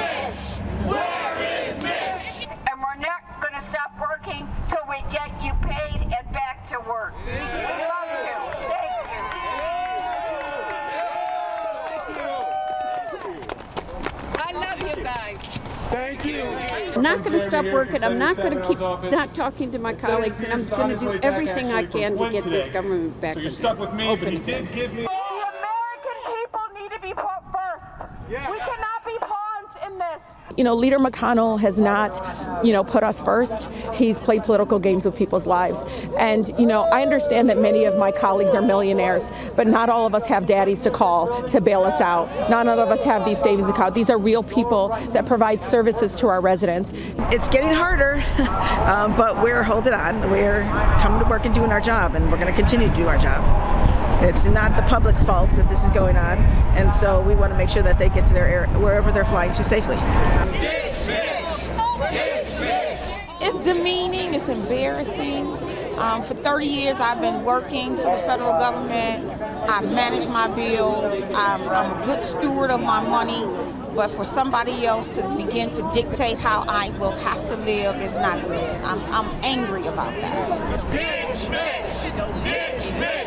Mitch? Where is Mitch? And we're not going to stop working till we get you paid and back to work. Yeah. We love you. Thank you. I love you guys. Thank you. I'm not going to stop working. I'm not going to keep not talking to my colleagues, and I'm going to do everything I can to get this government back so you're stuck with me, but he did give me. The American people need to be put first. We cannot. You know, Leader McConnell has not, you know, put us first. He's played political games with people's lives. And, you know, I understand that many of my colleagues are millionaires, but not all of us have daddies to call to bail us out. Not all of us have these savings accounts. These are real people that provide services to our residents. It's getting harder, um, but we're holding on. We're coming to work and doing our job, and we're going to continue to do our job. It's not the public's fault that this is going on, and so we want to make sure that they get to their air, wherever they're flying to safely. It's demeaning, it's embarrassing. Um, for 30 years, I've been working for the federal government. I manage my bills. I'm, I'm a good steward of my money. But for somebody else to begin to dictate how I will have to live is not good. I'm, I'm angry about that. Ditch Mitch! Ditch Mitch! Ditch Mitch!